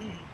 Mm.